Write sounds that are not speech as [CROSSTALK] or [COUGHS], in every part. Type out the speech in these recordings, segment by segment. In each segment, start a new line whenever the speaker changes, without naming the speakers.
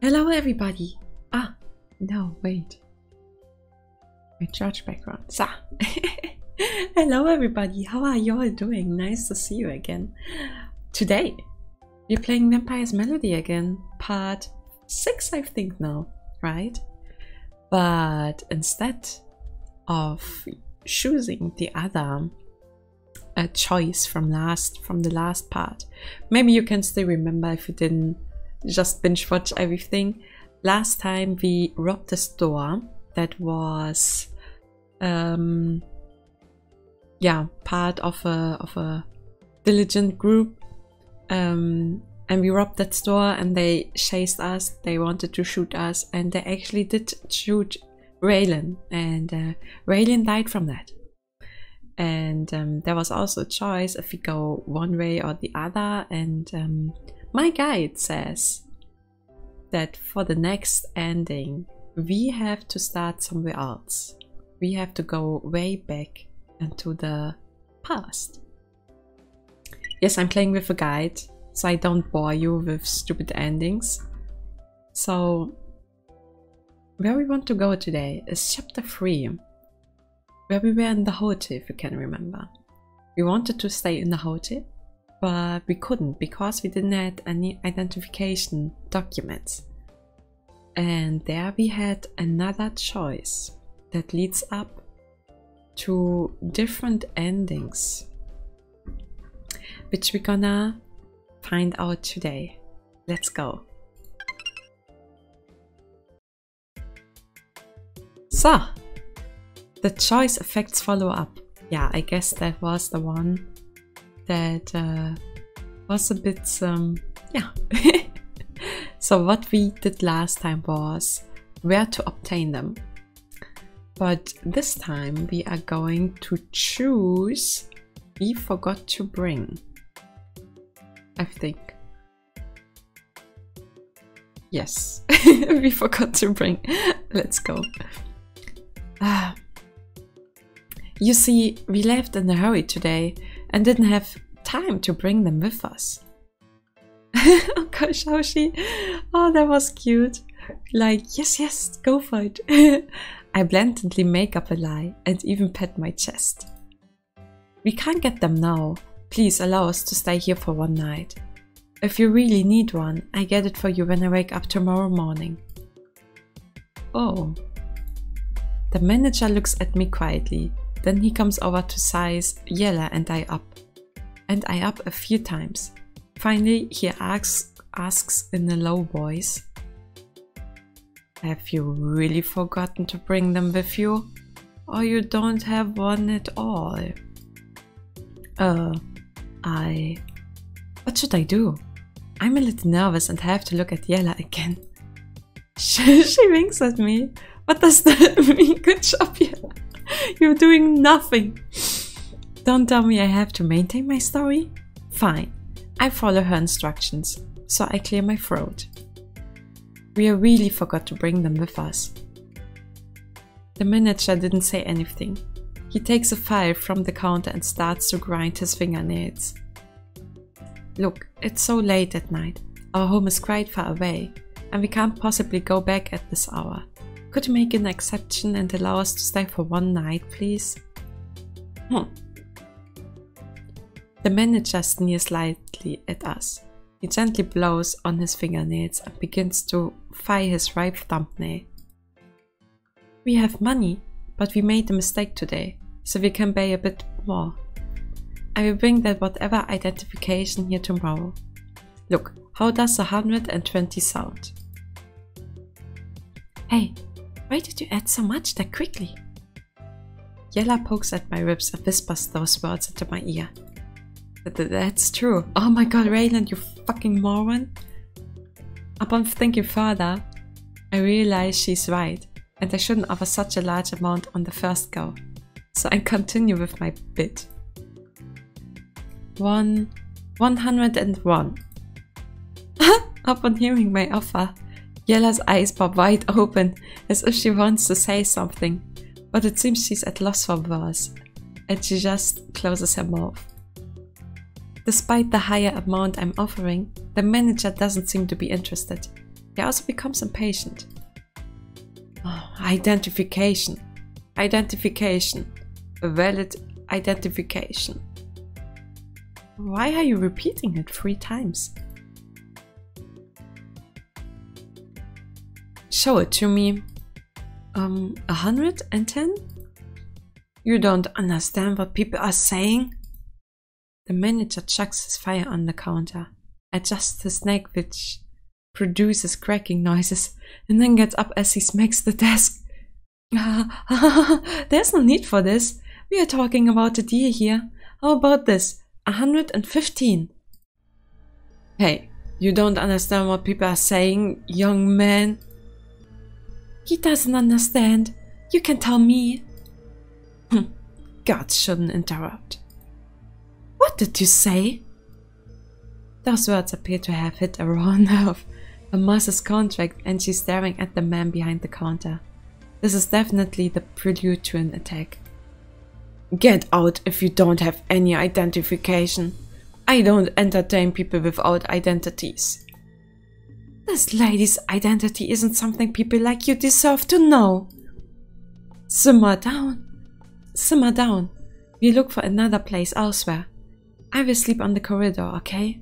Hello everybody! Ah, no, wait. My church background. Sa. [LAUGHS] Hello everybody, how are you all doing? Nice to see you again. Today, we're playing Vampire's Melody again, part 6 I think now, right? But instead of choosing the other a choice from last from the last part. Maybe you can still remember if you didn't just binge watch everything. Last time we robbed a store that was um yeah, part of a of a diligent group. Um and we robbed that store and they chased us, they wanted to shoot us and they actually did shoot Raylan and uh, Raylan died from that and um, there was also a choice if we go one way or the other and um, my guide says that for the next ending we have to start somewhere else. We have to go way back into the past. Yes i'm playing with a guide so i don't bore you with stupid endings. So where we want to go today is chapter 3 where we were in the hotel, if you can remember. We wanted to stay in the hotel, but we couldn't because we didn't have any identification documents. And there we had another choice that leads up to different endings, which we're gonna find out today. Let's go. So, the choice affects follow-up. Yeah, I guess that was the one that uh, was a bit, um, yeah. [LAUGHS] so what we did last time was where to obtain them. But this time we are going to choose we forgot to bring. I think. Yes, [LAUGHS] we forgot to bring. Let's go. Ah, you see, we left in a hurry today and didn't have time to bring them with us. [LAUGHS] oh gosh, how. Oh, that was cute. Like, yes, yes, go for it. [LAUGHS] I blandly make up a lie and even pat my chest. We can't get them now. Please allow us to stay here for one night. If you really need one, I get it for you when I wake up tomorrow morning. Oh. The manager looks at me quietly then he comes over to size Yella and I up. And I up a few times. Finally, he asks, asks in a low voice, Have you really forgotten to bring them with you? Or you don't have one at all? Uh, I... What should I do? I'm a little nervous and have to look at Yella again. [LAUGHS] she winks at me. What does that [LAUGHS] mean? Good job, Yella. [LAUGHS] You're doing nothing. Don't tell me I have to maintain my story? Fine. I follow her instructions, so I clear my throat. We really forgot to bring them with us. The manager didn't say anything. He takes a file from the counter and starts to grind his fingernails. Look, it's so late at night. Our home is quite far away, and we can't possibly go back at this hour. Could you make an exception and allow us to stay for one night, please? Hmm. The manager sneers slightly at us. He gently blows on his fingernails and begins to file his right thumbnail. We have money, but we made a mistake today, so we can pay a bit more. I will bring that whatever identification here tomorrow. Look, how does 120 sound? Hey, why did you add so much that quickly? Yella pokes at my ribs and whispers those words into my ear. That's true. Oh my god, Raylan, you fucking moron. Upon thinking further, I realize she's right, and I shouldn't offer such a large amount on the first go. So I continue with my bid. One... 101. [LAUGHS] Upon hearing my offer, Yella's eyes pop wide open, as if she wants to say something, but it seems she's at loss for words, and she just closes her mouth. Despite the higher amount I'm offering, the manager doesn't seem to be interested. He also becomes impatient. Oh, identification. Identification. A valid identification. Why are you repeating it three times? Show it to me. Um, 110? You don't understand what people are saying? The manager chucks his fire on the counter, adjusts the snake which produces cracking noises, and then gets up as he smacks the desk. [LAUGHS] There's no need for this. We are talking about a deal here. How about this? 115. Hey, you don't understand what people are saying, young man? He doesn't understand. You can tell me. Hm, God shouldn't interrupt. What did you say? Those words appear to have hit a raw [LAUGHS] nerve. A muscles contract and she's staring at the man behind the counter. This is definitely the prelude to an attack. Get out if you don't have any identification. I don't entertain people without identities. This lady's identity isn't something people like you deserve to know. Simmer down. Simmer down. We look for another place elsewhere. I will sleep on the corridor, okay?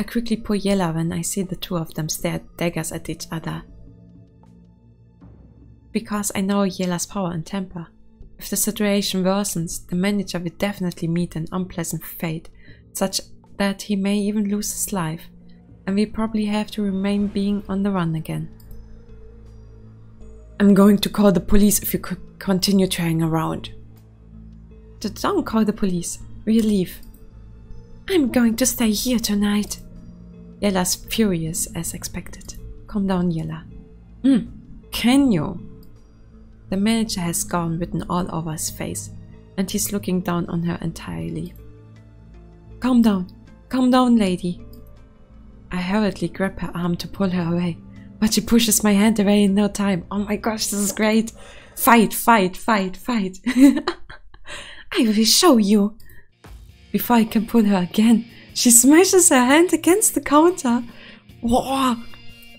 I quickly pull Yella when I see the two of them stare daggers at each other. Because I know Yella's power and temper. If the situation worsens, the manager will definitely meet an unpleasant fate, such that he may even lose his life and we probably have to remain being on the run again. I'm going to call the police if you could continue to hang around. Don't call the police. We'll leave. I'm going to stay here tonight. Yella's furious as expected. Calm down, Yella. Hmm, can you? The manager has gone written all over his face, and he's looking down on her entirely. Calm down. Calm down, lady. I hurriedly grab her arm to pull her away, but she pushes my hand away in no time. Oh my gosh, this is great! Fight, fight, fight, fight! [LAUGHS] I will show you! Before I can pull her again, she smashes her hand against the counter. Whoa!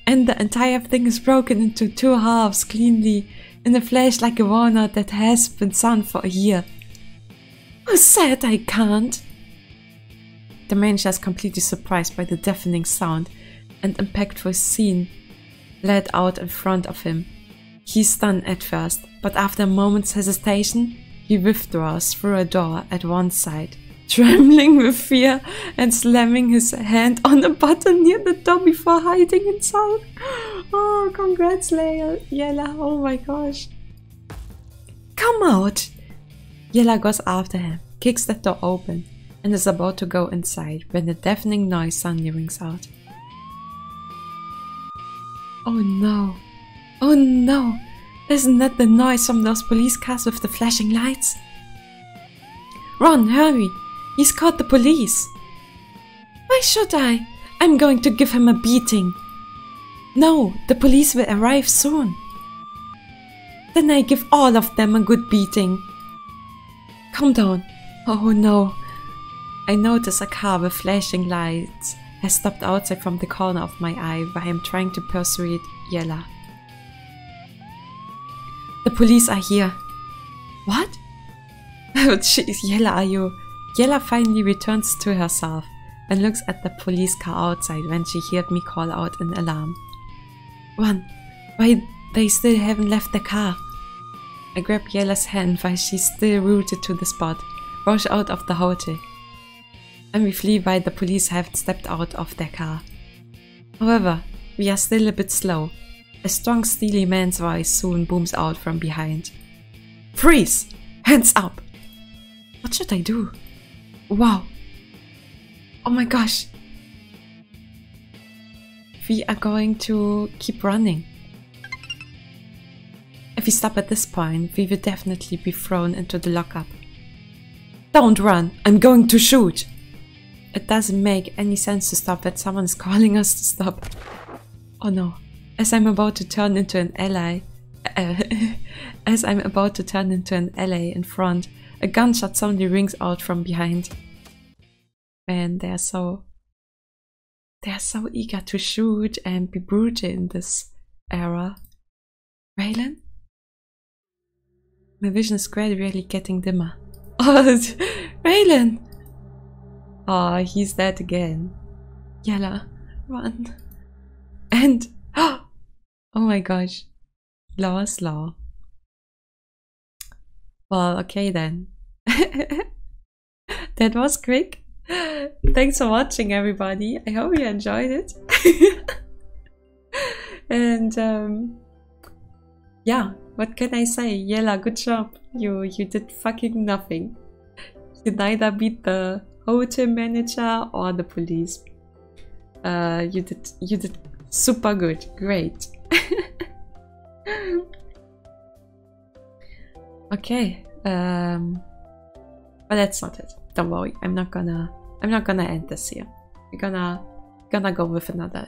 And the entire thing is broken into two halves cleanly in a flash like a walnut that has been sun for a year. Who said I can't? The manager is completely surprised by the deafening sound and impactful scene led out in front of him. He's stunned at first, but after a moment's hesitation, he withdraws through a door at one side, [LAUGHS] trembling with fear and slamming his hand on a button near the door before hiding inside. [GASPS] Oh, congrats, Yella. Oh my gosh. Come out! Yella goes after him, kicks the door open, and is about to go inside when a deafening noise suddenly rings out. Oh no! Oh no! Isn't that the noise from those police cars with the flashing lights? Run, hurry! He's caught the police! Why should I? I'm going to give him a beating. No, the police will arrive soon. Then I give all of them a good beating. Calm down. Oh no, I notice a car with flashing lights has stopped outside from the corner of my eye where I am trying to persuade Yella. The police are here. What? [LAUGHS] Oh jeez, Yella are you? Yella finally returns to herself and looks at the police car outside when she heard me call out an alarm. Run! Why they still haven't left the car? I grab Yella's hand while she's still rooted to the spot, rush out of the hotel and we flee while the police have stepped out of their car. However, we are still a bit slow. A strong steely man's voice soon booms out from behind. Freeze! Hands up! What should I do? Wow! Oh my gosh! We are going to keep running. If we stop at this point, we will definitely be thrown into the lockup. Don't run! I'm going to shoot! It doesn't make any sense to stop that Someone's [LAUGHS] calling us to stop. Oh no. As I'm about to turn into an ally, uh, [LAUGHS] as I'm about to turn into an ally in front, a gunshot suddenly rings out from behind. And they're so They're so eager to shoot and be brutal in this era. Raylan? My vision is gradually getting dimmer. [LAUGHS] Oh, Raylan! Oh, he's dead again. Yella, run. And, [GASPS] oh my gosh, Law's Law. Well, okay then. [LAUGHS] that was quick. [GASPS] Thanks for watching, everybody. I hope you enjoyed it. [LAUGHS] and um, yeah, what can I say? Yella, good job. You you did fucking nothing. You neither beat the hotel manager or the police. Uh, you did you did super good. Great. [LAUGHS] okay. Um, but that's not it. Don't worry. I'm not gonna I'm not gonna end this here. We're gonna gonna go with another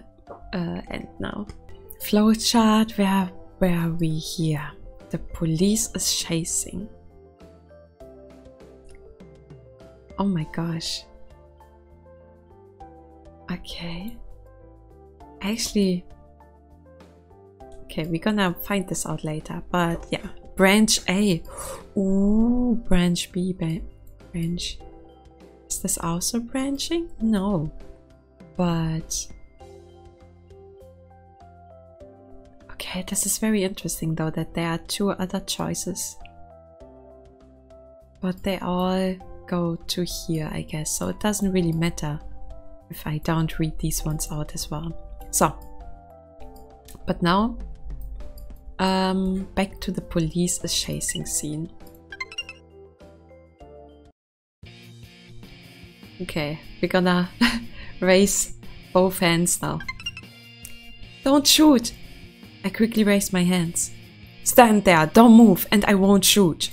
uh, end now. Flowchart. Where where are we here? The police is chasing. Oh my gosh. Okay. Actually, okay, we're gonna find this out later. But yeah, branch A. Ooh, branch B, branch is this also branching? No. But... Okay, this is very interesting though that there are two other choices. But they all go to here, I guess. So it doesn't really matter if I don't read these ones out as well. So, but now, um, back to the police the chasing scene. Okay, we're gonna [LAUGHS] raise both hands now. Don't shoot! I quickly raise my hands. Stand there, don't move, and I won't shoot.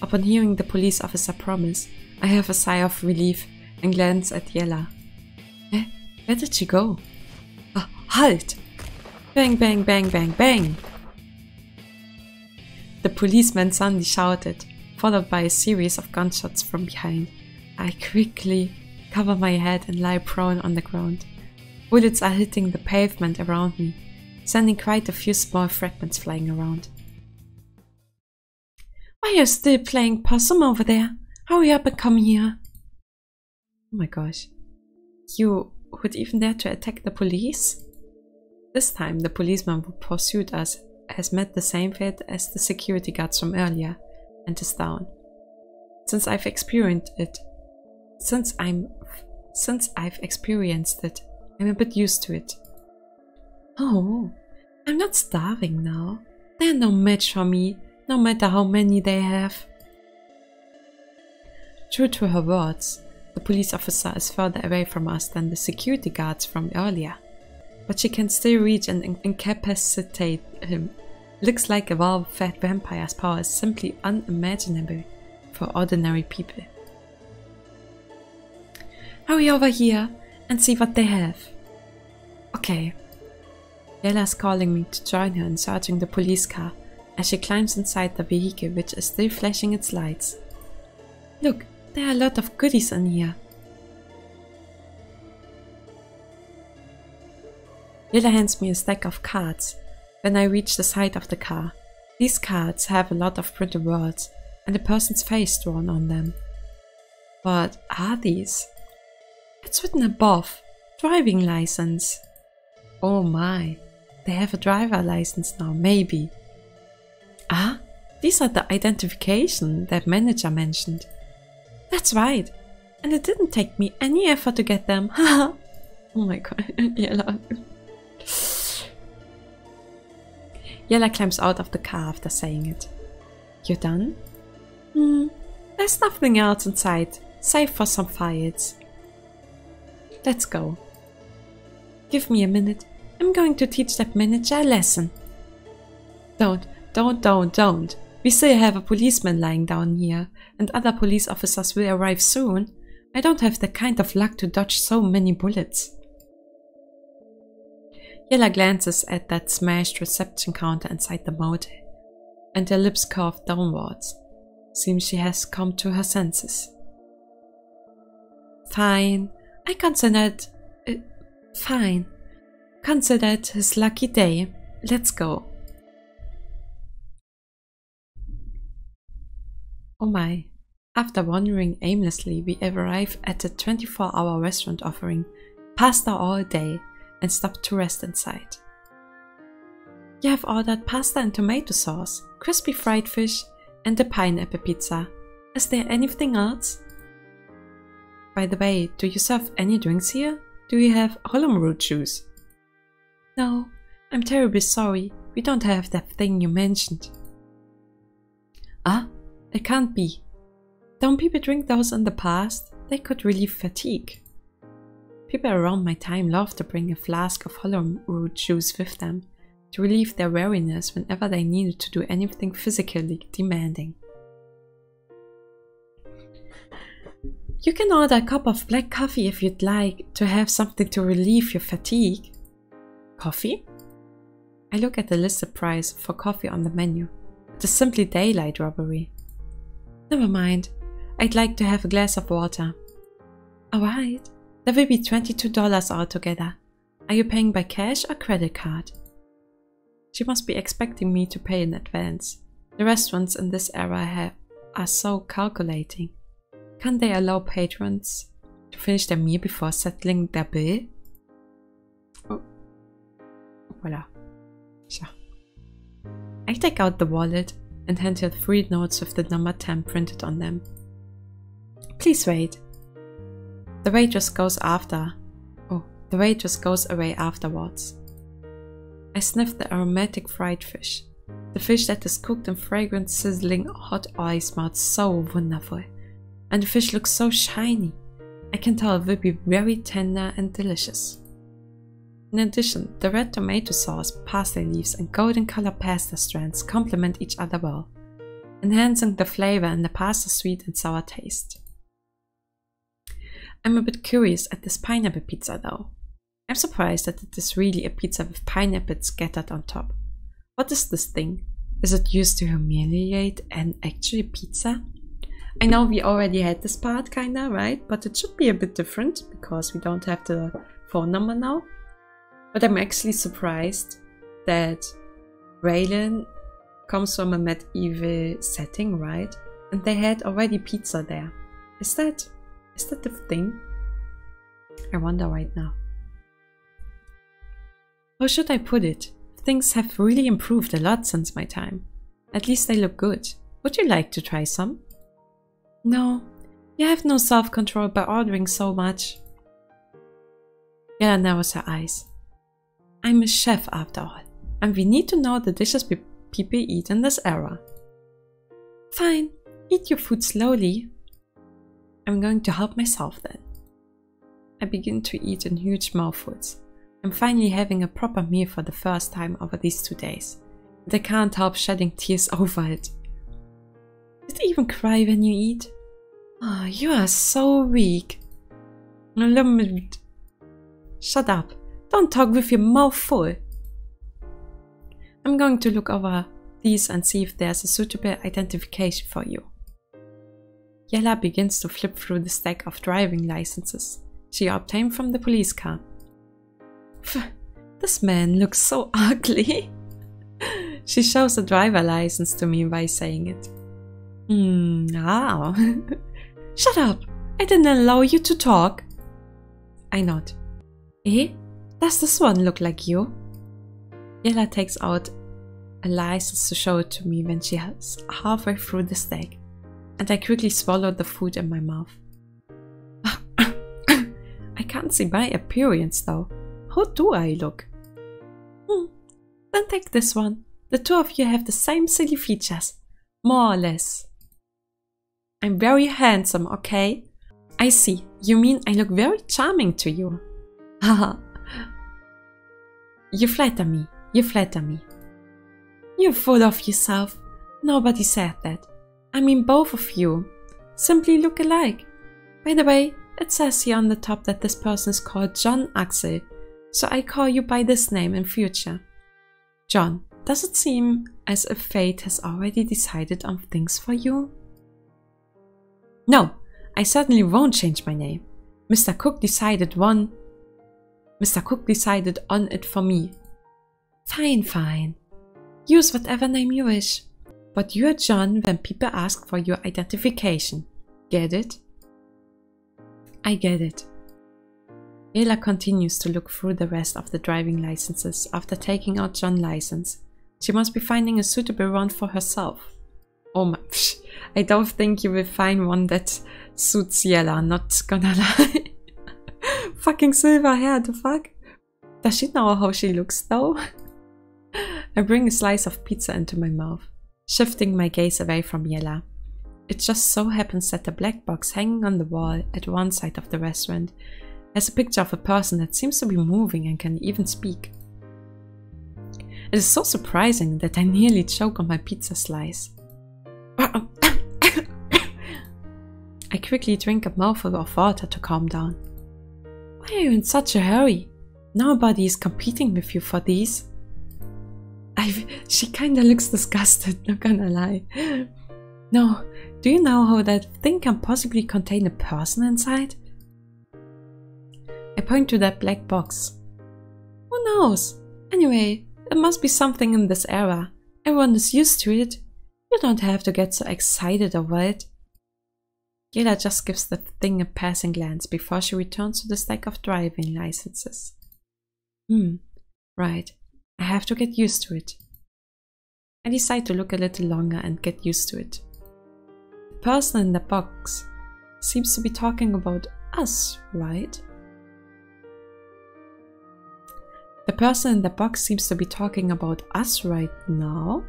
Upon hearing the police officer promise, I have a sigh of relief and glance at Yella. Eh? Where did she go? Oh, halt! Bang, bang, bang, bang, bang! The policeman suddenly shouted, followed by a series of gunshots from behind. I quickly cover my head and lie prone on the ground. Bullets are hitting the pavement around me, sending quite a few small fragments flying around. Are you still playing possum over there? Hurry up and come here. Oh my gosh. You would even dare to attack the police? This time the policeman who pursued us has met the same fate as the security guards from earlier and is down. Since I've experienced it, since I'm since I've experienced it, I'm a bit used to it. Oh, I'm not starving now. They're no match for me, no matter how many they have. True to her words, the police officer is further away from us than the security guards from earlier. But she can still reach and incapacitate him. Looks like a well-fed vampire's power is simply unimaginable for ordinary people. Hurry over here and see what they have. Okay. Yella's calling me to join her in searching the police car as she climbs inside the vehicle which is still flashing its lights. Look, there are a lot of goodies in here. Yella hands me a stack of cards when I reach the side of the car. These cards have a lot of printed words and a person's face drawn on them. What are these? It's written above. Driving license. Oh my. They have a driver license now, maybe. Ah, these are the identification that manager mentioned. That's right. And it didn't take me any effort to get them. Haha [LAUGHS] Oh my god, [LAUGHS] Yella. Yella climbs out of the car after saying it. You're done? Hmm, there's nothing else inside, save for some files. Let's go. Give me a minute. I'm going to teach that manager a lesson. Don't, don't, don't, don't. We still have a policeman lying down here, and other police officers will arrive soon. I don't have the kind of luck to dodge so many bullets. Yella glances at that smashed reception counter inside the motel, and her lips curve downwards. Seems she has come to her senses. Fine, I consider it. Uh, fine. Consider it his lucky day. Let's go. Oh my. After wandering aimlessly, we arrive at the 24 hour restaurant offering pasta all day and stop to rest inside. You have ordered pasta and tomato sauce, crispy fried fish, and a pineapple pizza. Is there anything else? By the way, do you serve any drinks here? Do you have root juice? No, I'm terribly sorry. We don't have that thing you mentioned. Ah, it can't be. Don't people drink those in the past? They could relieve fatigue. People around my time love to bring a flask of hollow root juice with them to relieve their weariness whenever they needed to do anything physically demanding. You can order a cup of black coffee if you'd like to have something to relieve your fatigue. Coffee? I look at the listed price for coffee on the menu. It is simply daylight robbery. Never mind. I'd like to have a glass of water. Alright. That will be $22 altogether. Are you paying by cash or credit card? She must be expecting me to pay in advance. The restaurants in this era have, are so calculating. Can they allow patrons to finish their meal before settling their bill? Oh. Voila. So. I take out the wallet and hand her three notes with the number 10 printed on them. Please wait. The waitress goes after. Oh, the waitress goes away afterwards. I sniff the aromatic fried fish. The fish that is cooked in fragrant, sizzling hot oil smells so wonderful and the fish looks so shiny. I can tell it will be very tender and delicious. In addition, the red tomato sauce, parsley leaves and golden color pasta strands complement each other well, enhancing the flavor and the pasta's sweet and sour taste. I'm a bit curious at this pineapple pizza though. I'm surprised that it is really a pizza with pineapple scattered on top. What is this thing? Is it used to humiliate an actual pizza? I know we already had this part kinda, right? But it should be a bit different because we don't have the phone number now. But I'm actually surprised that Raylan comes from a medieval setting, right? And they had already pizza there. Is that is that the thing? I wonder right now. How should I put it? Things have really improved a lot since my time. At least they look good. Would you like to try some? No, you have no self-control by ordering so much. Yella narrows her eyes. I'm a chef after all, and we need to know the dishes people eat in this era. Fine, eat your food slowly. I'm going to help myself then. I begin to eat in huge mouthfuls. I'm finally having a proper meal for the first time over these two days, and I can't help shedding tears [LAUGHS] over it. Do you even cry when you eat? Oh, you are so weak. Shut up. Don't talk with your mouth full. I'm going to look over these and see if there's a suitable identification for you. Yella begins to flip through the stack of driving licenses she obtained from the police car. This man looks so [LAUGHS] ugly. she shows a driver license to me by saying it. Hmm, wow. [LAUGHS] Shut up! I didn't allow you to talk. I nod. Eh? Does this one look like you? Yella takes out a license to show it to me when she is halfway through the steak, and I quickly swallow the food in my mouth. [COUGHS] I can't see my appearance though. How do I look? Hmm. Then take this one. The two of you have the same silly features. More or less. I'm very handsome, okay? I see. You mean I look very charming to you? [LAUGHS] Haha. You flatter me. You flatter me. You're full of yourself. Nobody said that. I mean both of you. Simply look alike. By the way, it says here on the top that this person is called John Axel, so I call you by this name in future. John, does it seem as if fate has already decided on things for you? No, I certainly won't change my name. Mr. Cook decided one Mr. Cook decided on it for me. Fine, fine. Use whatever name you wish. But you're John when people ask for your identification. Get it? I get it. Yella continues to look through the rest of the driving licenses after taking out John's license. She must be finding a suitable one for herself. Oh my, psh, [LAUGHS] I don't think you will find one that suits Yella, not gonna [LAUGHS] lie. Fucking silver hair, the fuck? Does she know how she looks though? [LAUGHS] I bring a slice of pizza into my mouth, shifting my gaze away from Yella. It just so happens that the black box hanging on the wall at one side of the restaurant has a picture of a person that seems to be moving and can even speak. It is so surprising that I nearly choke on my pizza slice. [COUGHS] I quickly drink a mouthful of water to calm down. Why are you in such a hurry? Nobody is competing with you for these. I she kinda looks disgusted, [LAUGHS] not gonna lie. No, do you know how that thing can possibly contain a person inside? I point to that black box. Who knows? Anyway, it must be something in this era. Everyone is used to it. You don't have to get so excited over it. Yella just gives the thing a passing glance before she returns to the stack of driving licenses. Hmm, right. I have to get used to it. I decide to look a little longer and get used to it. The person in the box seems to be talking about us, right? The person in the box seems to be talking about us right now.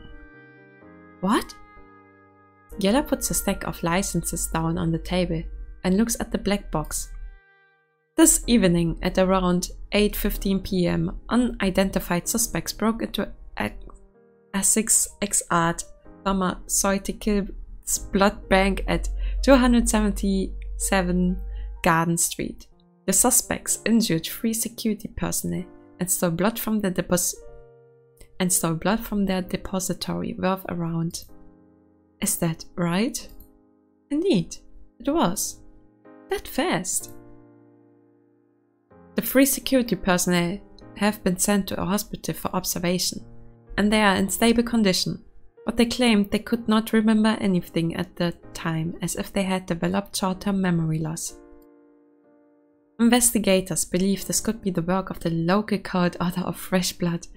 What? Yella puts a stack of licenses down on the table and looks at the black box. This evening at around 8.15 pm, unidentified suspects broke into Essex X-Art Pharmaceuticals blood bank at 277 Garden Street. The suspects injured three security personnel and stole blood from the depos and stole blood from their depository worth around. Is that right? Indeed, it was. That fast. The three security personnel have been sent to a hospital for observation, and they are in stable condition, but they claimed they could not remember anything at the time as if they had developed short-term memory loss. Investigators believe this could be the work of the local cult Order of Fresh Blood.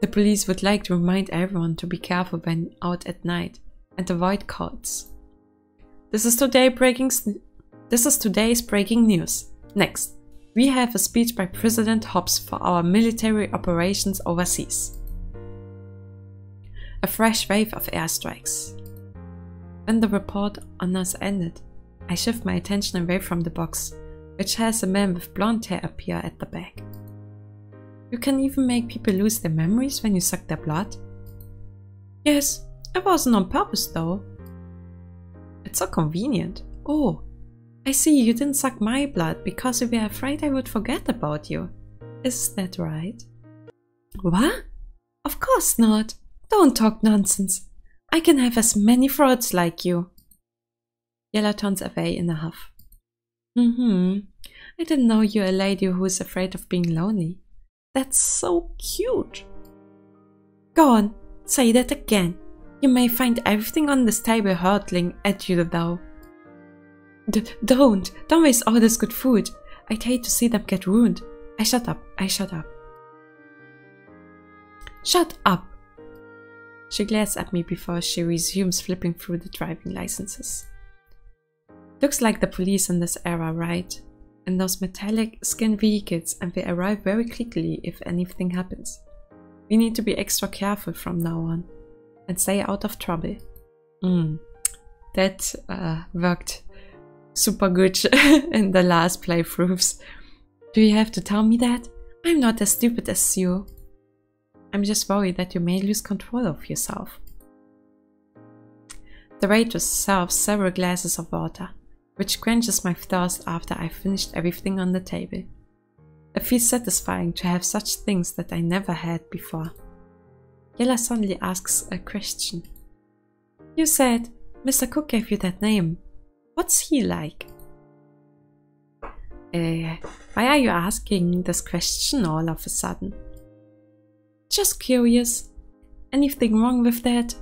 The police would like to remind everyone to be careful when out at night and avoid cults. This is today breaking this is today's breaking news. Next, we have a speech by President Hobbs for our military operations overseas. A fresh wave of airstrikes. When the report on us ended, I shift my attention away from the box which has a man with blonde hair appear at the back. You can even make people lose their memories when you suck their blood. Yes, it wasn't on purpose though. It's so convenient. Oh, I see you didn't suck my blood because you were afraid I would forget about you. Is that right? What? Of course not. Don't talk nonsense. I can have as many frauds like you. Yella turns away in a huff. Mm-hmm. I didn't know you're a lady who's afraid of being lonely. That's so cute. Go on, say that again. You may find everything on this table hurtling at you though. D don't, don't waste all this good food. I'd hate to see them get ruined. I shut up, I shut up. Shut up! She glares at me before she resumes flipping through the driving licenses. Looks like the police in this era, right? In those metallic skin vehicles and they arrive very quickly if anything happens. We need to be extra careful from now on and stay out of trouble. Mm. That uh, worked super good [LAUGHS] in the last playthroughs. Do you have to tell me that? I'm not as stupid as you. I'm just worried that you may lose control of yourself. The waitress serves several glasses of water which quenches my thirst after I've finished everything on the table. It feels satisfying to have such things that I never had before. Yella suddenly asks a question. You said Mr. Cook gave you that name. What's he like? Uh, why are you asking this question all of a sudden? Just curious. Anything wrong with that?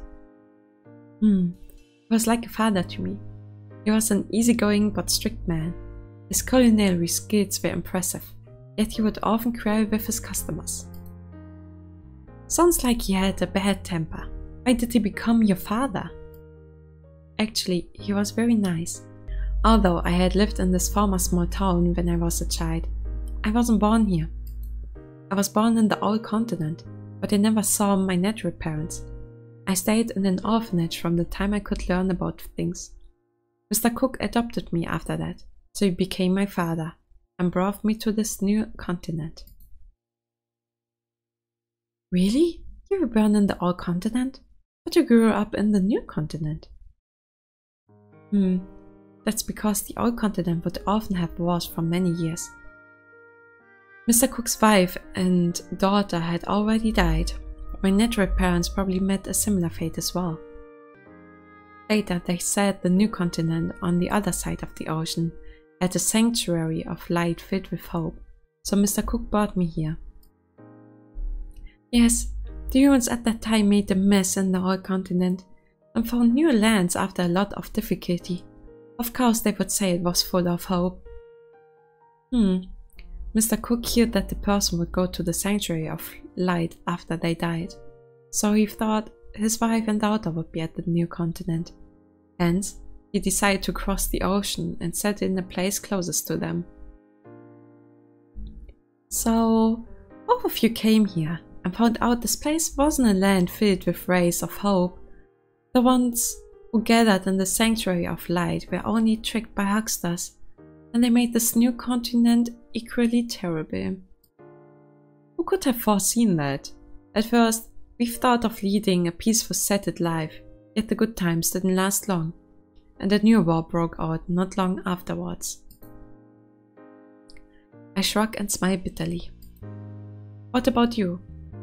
Hmm. He was like a father to me. He was an easygoing but strict man. His culinary skills were impressive, yet he would often quarrel with his customers. Sounds like he had a bad temper. Why did he become your father? Actually, he was very nice. Although I had lived in this former small town when I was a child, I wasn't born here. I was born in the old continent, but I never saw my natural parents. I stayed in an orphanage from the time I could learn about things. Mr. Cook adopted me after that, so he became my father and brought me to this new continent. Really? You were born in the old continent? But you grew up in the new continent. Hmm, that's because the old continent would often have wars for many years. Mr. Cook's wife and daughter had already died. My natural parents probably met a similar fate as well. Later, they said the new continent on the other side of the ocean had a sanctuary of light filled with hope, so Mr. Cook brought me here. Yes, the humans at that time made a mess in the whole continent and found new lands after a lot of difficulty. Of course, they would say it was full of hope. Hmm. Mr. Cook heard that the person would go to the Sanctuary of Light after they died, so he thought his wife and daughter would be at the new continent. Hence, he decided to cross the ocean and settle in the place closest to them. So, both of you came here and found out this place wasn't a land filled with rays of hope, the ones who gathered in the sanctuary of light were only tricked by hucksters, and they made this new continent equally terrible. Who could have foreseen that? At first, we thought of leading a peaceful settled life, yet the good times didn't last long, and a new war broke out not long afterwards. I shrug and smile bitterly. What about you?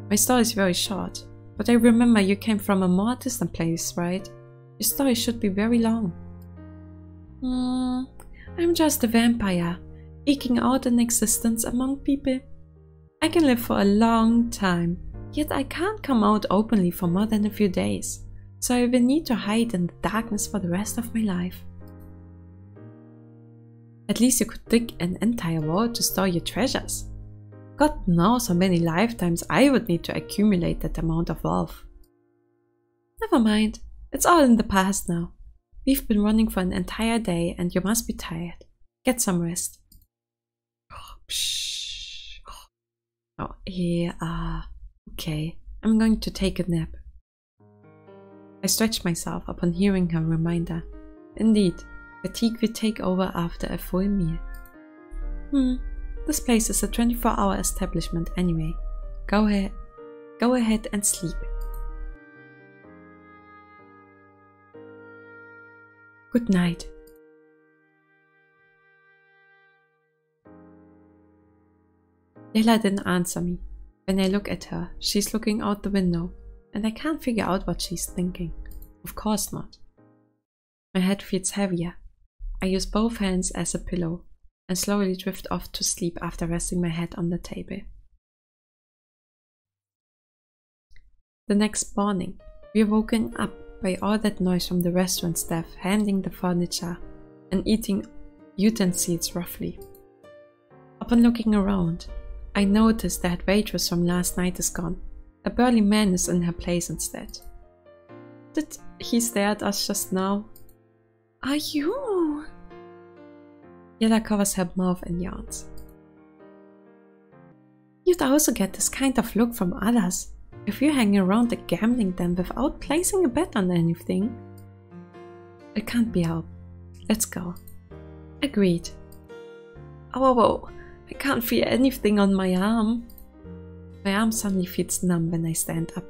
My story is very short. But I remember you came from a more distant place, right? Your story should be very long. Hmm, I'm just a vampire, eking out an existence among people. I can live for a long time, yet I can't come out openly for more than a few days, so I will need to hide in the darkness for the rest of my life. At least you could dig an entire wall to store your treasures. God knows how many lifetimes I would need to accumulate that amount of wealth. Never mind, it's all in the past now. We've been running for an entire day and you must be tired. Get some rest. Oh, yeah, uh, okay. I'm going to take a nap. I stretched myself upon hearing her reminder. Indeed, fatigue will take over after a full meal. Hmm, this place is a 24 hour establishment anyway. Go ahead, go ahead and sleep. Good night. Layla didn't answer me. When I look at her, she's looking out the window, and I can't figure out what she's thinking. Of course not. My head feels heavier. I use both hands as a pillow and slowly drift off to sleep after resting my head on the table. The next morning, we are woken up by all that noise from the restaurant staff handing the furniture and eating utensils roughly. Upon looking around, I noticed that waitress from last night is gone. A burly man is in her place instead. Did he stare at us just now? Are you? Yella covers her mouth and yawns. You'd also get this kind of look from others if you hang around a gambling den without placing a bet on anything. It can't be helped. Let's go. Agreed. Oh, whoa, I can't feel anything on my arm. My arm suddenly feels numb when I stand up.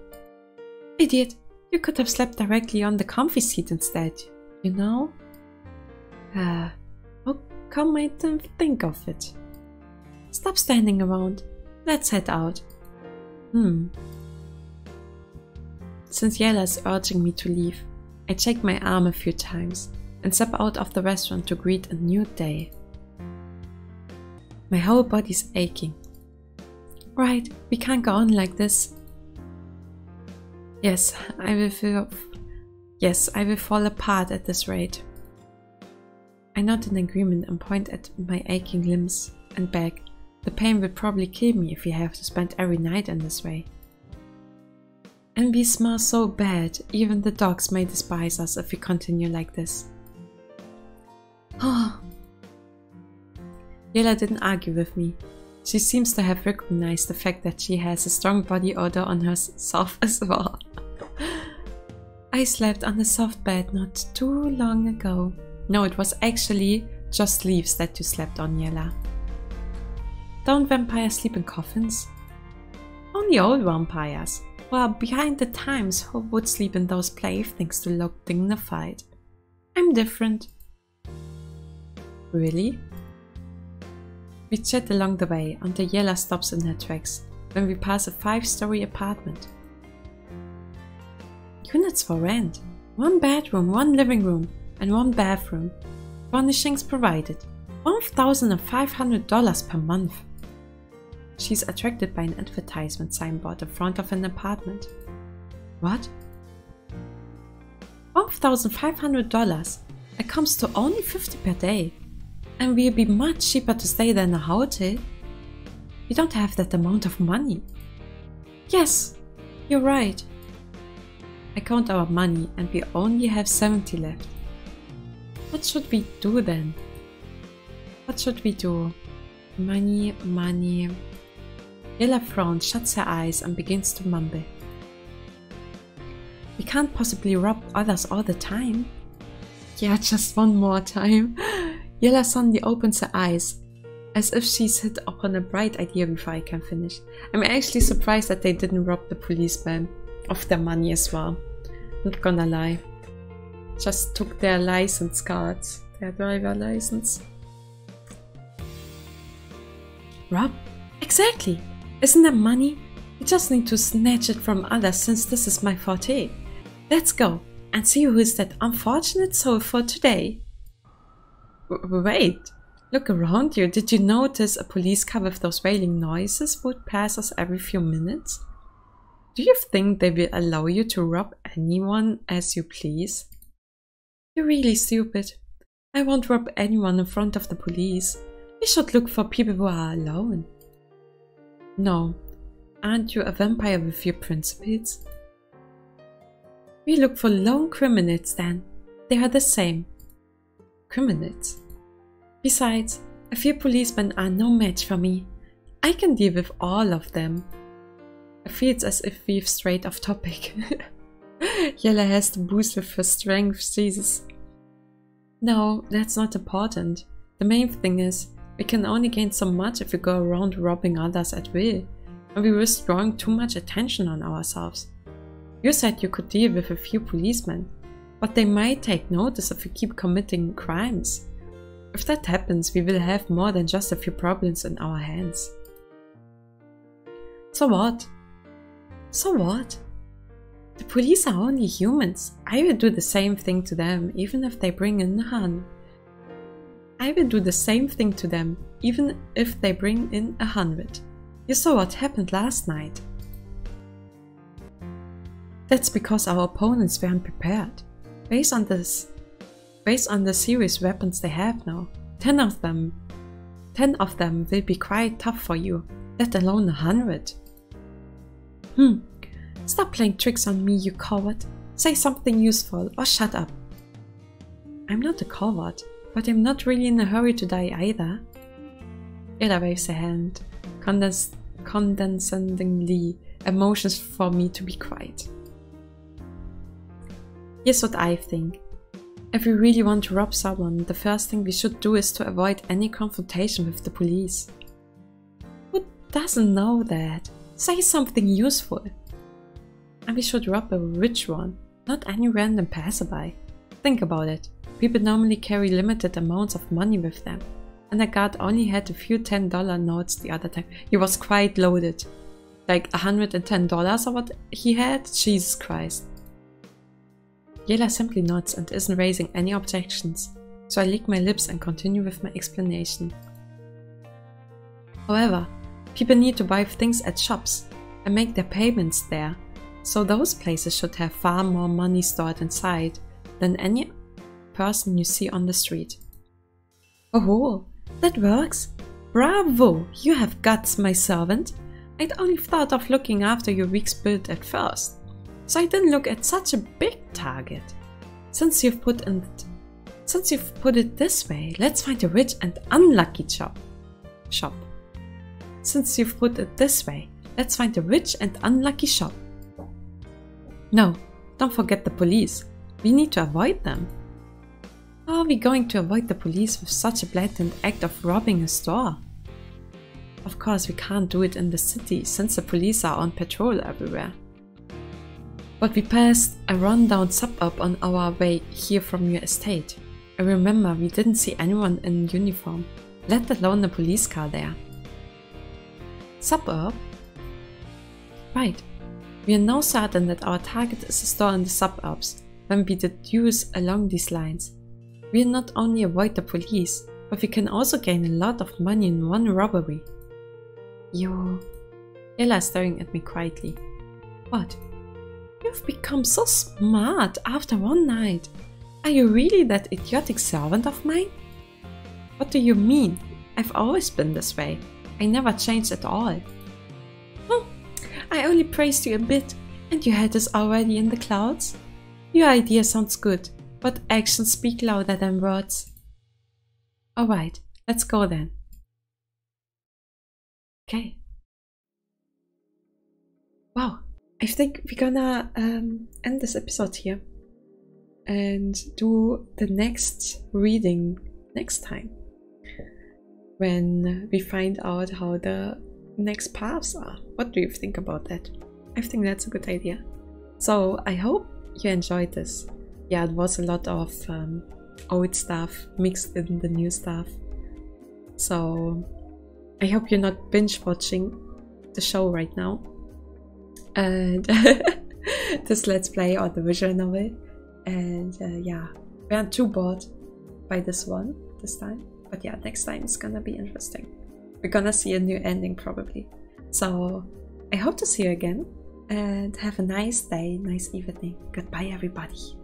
Idiot, you could have slept directly on the comfy seat instead, you know? Uh, come I didn't think of it. Stop standing around. Let's head out. Hmm. Since Yella is urging me to leave, I check my arm a few times and step out of the restaurant to greet a new day. My whole body's aching. Right, we can't go on like this. Yes, I will feel. Yes, I will fall apart at this rate. I nod in agreement and point at my aching limbs and back. The pain will probably kill me if we have to spend every night in this way. And we smell so bad, even the dogs may despise us if we continue like this. Ah. Oh. Yella didn't argue with me. She seems to have recognized the fact that she has a strong body odor on herself [LAUGHS] as well. I slept on the soft bed not too long ago. No, it was actually just leaves that you slept on, Yella. Don't vampires sleep in coffins? Only old vampires. Well, behind the times, who would sleep in those playthings to look dignified? I'm different. Really? We chat along the way until Yella stops in her tracks when we pass a five-story apartment. Units for rent. One bedroom, one living room, and one bathroom. Furnishings provided. $1,500 per month. She's attracted by an advertisement signboard in front of an apartment. What? $1,500. It comes to only 50 per day. And will be much cheaper to stay than a hotel. We don't have that amount of money. Yes, you're right. I count our money and we only have 70 left. What should we do then? What should we do? Money, money. Yella frowns, shuts her eyes and begins to mumble. We can't possibly rob others all the time. Yeah, [LAUGHS] just one more time. [GASPS] Yella suddenly opens her eyes, as if she's hit upon a bright idea before I can finish. I'm actually surprised that they didn't rob the policeman of their money as well. Not gonna lie. Just took their license cards, their driver license. Rob? Exactly! Isn't that money? We just need to snatch it from others since this is my forte. Let's go and see who is that unfortunate soul for today. W wait, look around you. Did you notice a police car with those wailing noises would pass us every few minutes? Do you think they will allow you to rob anyone as you please? You're really stupid. I won't rob anyone in front of the police. We should look for people who are alone. No. Aren't you a vampire with your principles? We look for lone criminals then. They are the same. Criminals. Besides, a few policemen are no match for me. I can deal with all of them. It feels as if we've strayed off topic. [LAUGHS] [LAUGHS] Yella has to boost with her strength, Jesus. No, that's not important. The main thing is, we can only gain so much if we go around robbing others at will, and we risk drawing too much attention on ourselves. You said you could deal with a few policemen, but they might take notice if we keep committing crimes. If that happens, we will have more than just a few problems in our hands. So what? So what? The police are only humans. I will do the same thing to them, even if they bring in Han. I will do the same thing to them, even if they bring in a hundred. You saw what happened last night. That's because our opponents weren't prepared. Based on this, based on the serious weapons they have now, ten of them, ten of them will be quite tough for you, let alone a hundred. Hmm, stop playing tricks on me, you coward. Say something useful or shut up. I'm not a coward. But I'm not really in a hurry to die either. Yella waves a hand, condescendingly, emotions for me to be quiet. Here's what I think. If we really want to rob someone, the first thing we should do is to avoid any confrontation with the police. Who doesn't know that? Say something useful. And we should rob a rich one, not any random passerby. Think about it. People normally carry limited amounts of money with them, and the guard only had a few $10 notes the other time. He was quite loaded. Like $110 or what he had? Jesus Christ. Yella simply nods and isn't raising any objections, so I lick my lips and continue with my explanation. However, people need to buy things at shops and make their payments there, so those places should have far more money stored inside than any person you see on the street. Oh, that works! Bravo! You have guts, my servant! I'd only thought of looking after your weak spirit at first, so I didn't look at such a big target. Since you've put in since you've put it this way, let's find a rich and unlucky shop. Shop. Since you've put it this way, let's find a rich and unlucky shop. No, don't forget the police. We need to avoid them. How are we going to avoid the police with such a blatant act of robbing a store? Of course, we can't do it in the city since the police are on patrol everywhere. But we passed a rundown suburb on our way here from your estate. I remember we didn't see anyone in uniform, let alone a police car there. Suburb? Right. We are now certain that our target is a store in the suburbs when we deduce along these lines. We'll not only avoid the police, but we can also gain a lot of money in one robbery. You... Yella is staring at me quietly. What? You've become so smart after one night. Are you really that idiotic servant of mine? What do you mean? I've always been this way. I never changed at all. I only praised you a bit, and your head is already in the clouds? Your idea sounds good, but actions speak louder than words. Alright, let's go then. Okay. Wow, I think we're gonna um, end this episode here and do the next reading next time when we find out how the next paths are. What do you think about that? I think that's a good idea. So I hope you enjoyed this. Yeah, it was a lot of um, old stuff mixed in the new stuff. So I hope you're not binge watching the show right now. And [LAUGHS] this Let's Play or the visual novel. And uh, yeah, we aren't too bored by this one this time. But yeah, next time it's gonna be interesting. We're gonna see a new ending probably. So I hope to see you again and have a nice day, nice evening. Goodbye, everybody.